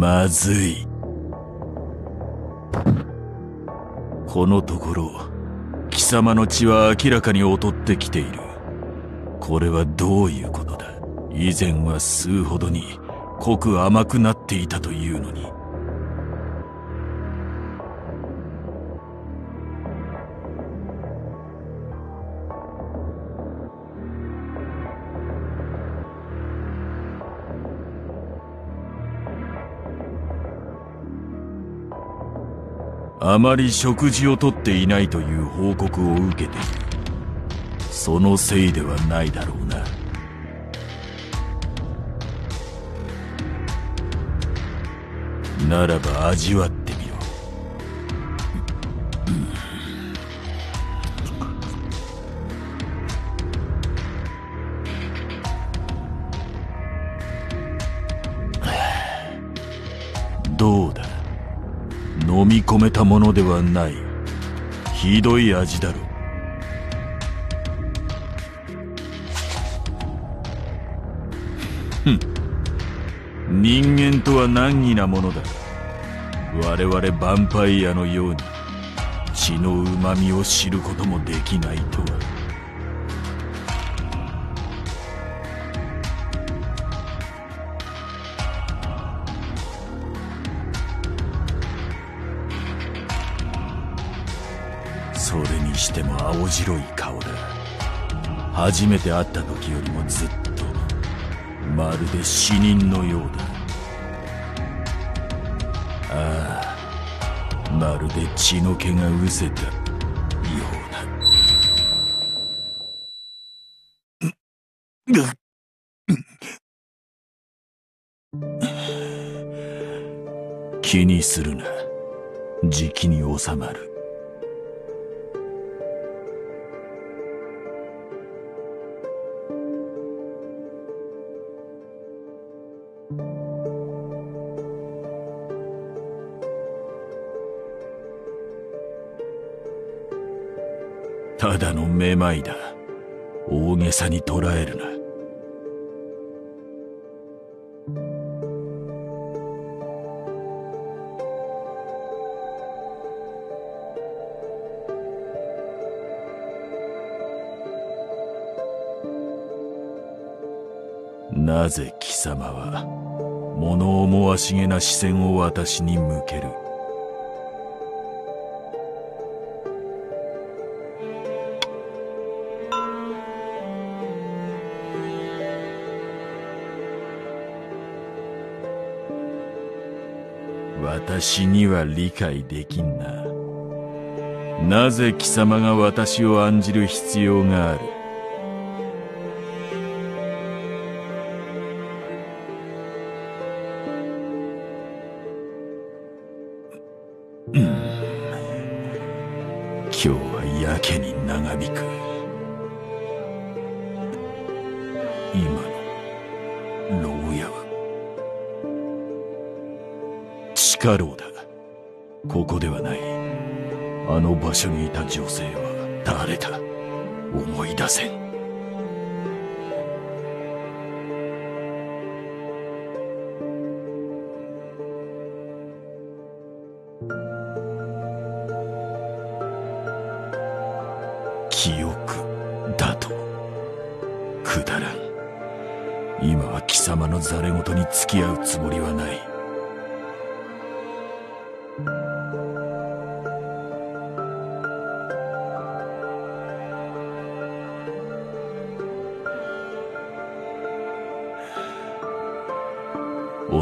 まずい。このところ貴様の血は明らかに劣ってきている。これはどういうことだ？以前は吸うほどに濃く甘くなっていたというのに。あまり食事をとっていないという報告を受けている。そのせいではないだろうな。ならば味わって飲み込めたものではない。ひどい味だろふん。人間とは難儀なものだ。我々ヴァンパイアのように血の旨みを知ることもできないとは。それにしても青白い顔だ。初めて会った時よりもずっとまるで死人のようだ。ああまるで血の気が失せたような気にするな。じきに収まる。ただのめまいだ。大げさに捉えるな。なぜ貴様は物思わしげな視線を私に向ける？私には理解できんな。なぜ貴様が私を案じる必要がある？今の牢屋は。地下牢だ。ここではない。あの場所にいた女性は誰だ？思い出せん。記憶だと。くだらん。今は貴様のざれ言に付き合うつもりはない。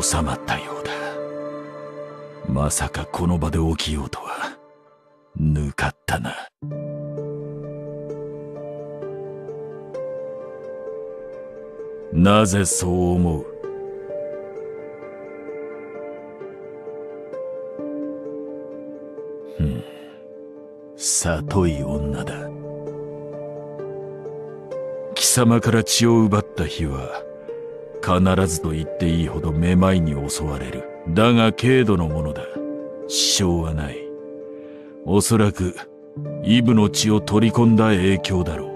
収まったようだ。まさかこの場で起きようとはぬかったな。なぜそう思う？ふん里い女だ。貴様から血を奪った日は必ずと言っていいほどめまいに襲われる。だが軽度のものだ。支障はない。おそらくイブの血を取り込んだ影響だろう。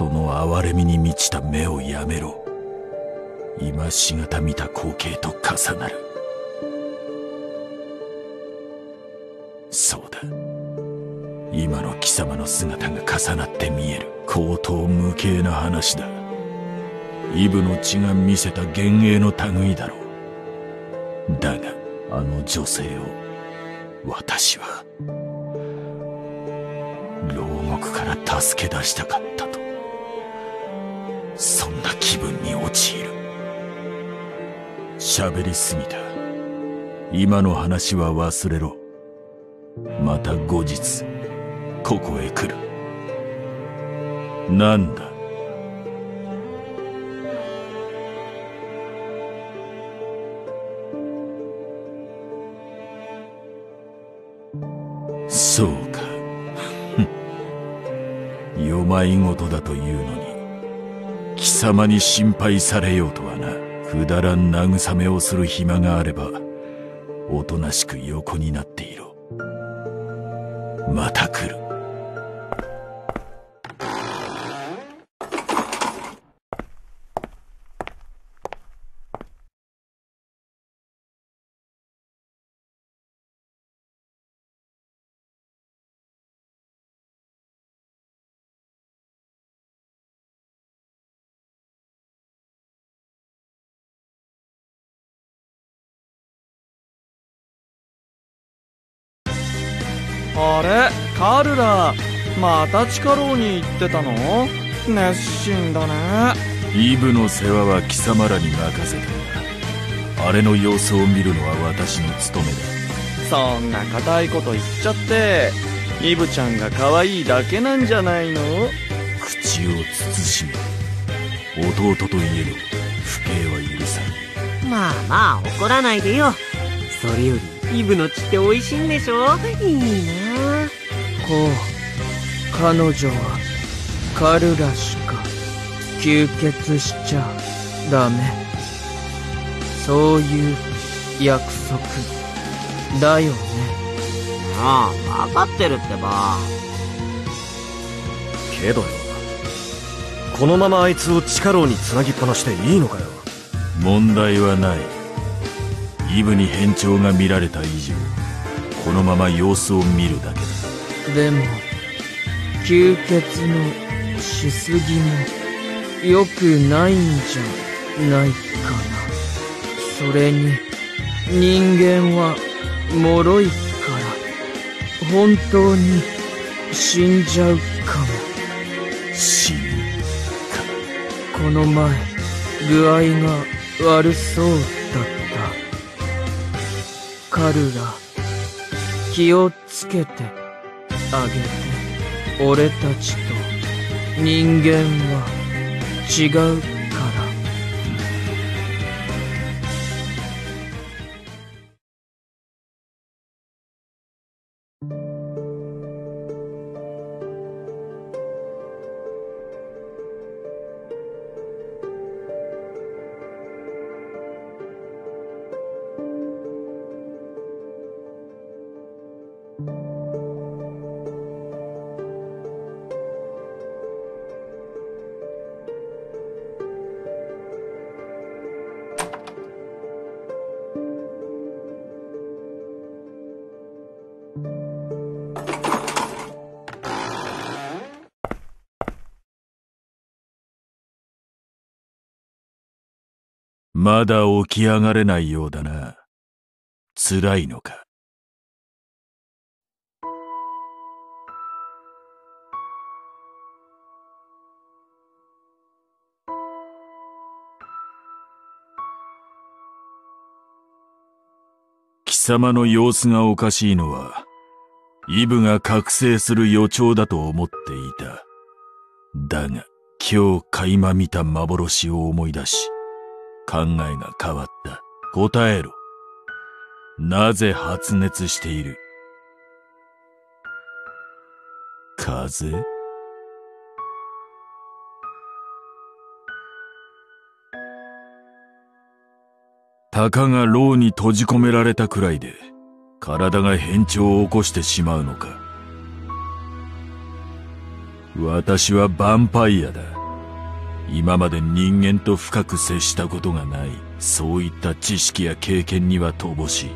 その哀れみに満ちた目をやめろ。今しがた見た光景と重なる。そうだ。今の貴様の姿が重なって見える。高等無形な話だ。イブの血が見せた幻影の類だろう。だがあの女性を私は牢獄から助け出したかった。そんな気分に陥る。喋りすぎた。今の話は忘れろ。また後日ここへ来る。なんだ？そうか。世まいごとだというのに。貴様に心配されようとはな。くだらん慰めをする暇があればおとなしく横になっていろ。また来る。あれ？カルラまた地下牢に行ってたの？熱心だね。イブの世話は貴様らに任せたあれの様子を見るのは私の務めだ。そんな固いこと言っちゃってイブちゃんが可愛いだけなんじゃないの？口を慎め。弟といえど不敬は許さん。まあまあ怒らないでよ。それよりイブの血って美味しいんでしょ？いいなこう彼女はカルラしか吸血しちゃダメ。そういう約束だよね。ああ分かってるってば。けどよ。このままあいつを地下牢につなぎっぱなしていいのかよ。問題はないイブに変調が見られた以上このまま様子を見るだけだ。でも吸血のしすぎも良くないんじゃないかな。それに人間は脆いから本当に死んじゃうかも。死ぬか。この前具合が悪そうだ。カルラ気をつけてあげて。俺たちと人間は違う。まだ起き上がれないようだな。辛いのか？貴様の様子がおかしいのは、イブが覚醒する予兆だと思っていた。だが、今日垣間見た幻を思い出し、考えが変わった。答えろ。なぜ発熱している？風？邪たかが牢に閉じ込められたくらいで、体が変調を起こしてしまうのか。私はヴァンパイアだ。今まで人間と深く接したことがない、そういった知識や経験には乏しい。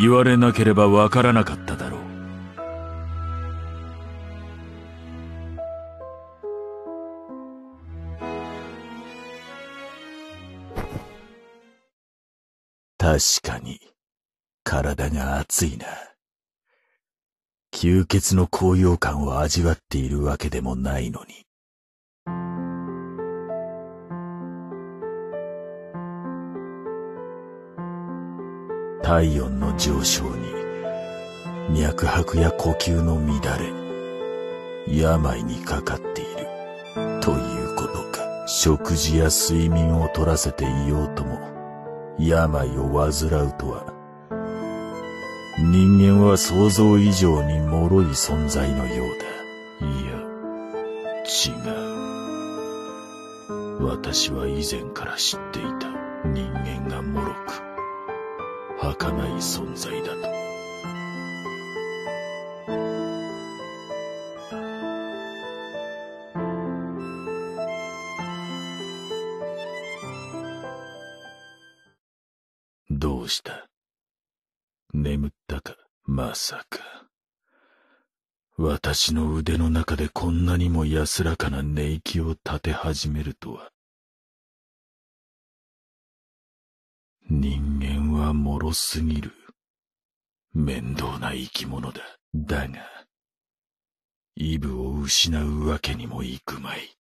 言われなければわからなかっただろう。確かに、体が熱いな。吸血の高揚感を味わっているわけでもないのに。体温の上昇に、脈拍や呼吸の乱れ、病にかかっている、ということか。食事や睡眠を取らせていようとも、病を患うとは、人間は想像以上に脆い存在のようだ。いや、違う。私は以前から知っていた人間が脆く、儚い存在だと。どうした？眠ったか？まさか。私の腕の中でこんなにも安らかな寝息を立て始めるとは。人間は脆すぎる。面倒な生き物だ。だが、イブを失うわけにもいくまい。